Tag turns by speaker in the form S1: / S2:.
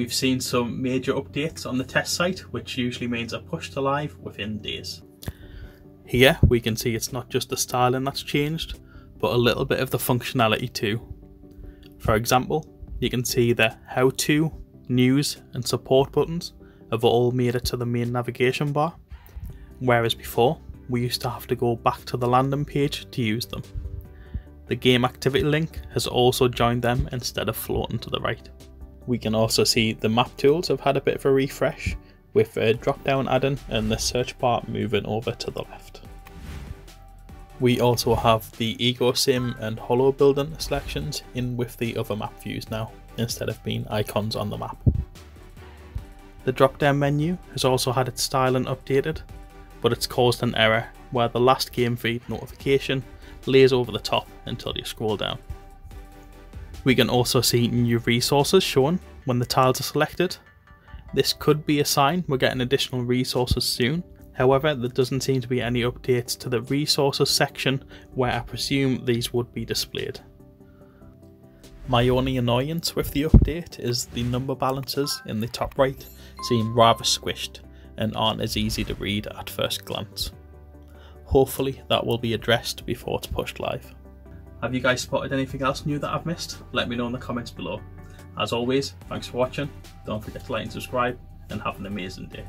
S1: We've seen some major updates on the test site, which usually means a push to live within days. Here we can see it's not just the styling that's changed, but a little bit of the functionality too. For example, you can see the how to, news and support buttons have all made it to the main navigation bar, whereas before we used to have to go back to the landing page to use them. The game activity link has also joined them instead of floating to the right. We can also see the map tools have had a bit of a refresh with a drop down add-in and the search bar moving over to the left. We also have the EcoSim and Holo building selections in with the other map views now, instead of being icons on the map. The drop down menu has also had its styling updated, but it's caused an error where the last game feed notification lays over the top until you scroll down. We can also see new resources shown when the tiles are selected. This could be a sign we're getting additional resources soon, however there doesn't seem to be any updates to the resources section where I presume these would be displayed. My only annoyance with the update is the number balances in the top right seem rather squished and aren't as easy to read at first glance. Hopefully that will be addressed before it's pushed live. Have you guys spotted anything else new that I've missed? Let me know in the comments below. As always, thanks for watching, don't forget to like and subscribe, and have an amazing day.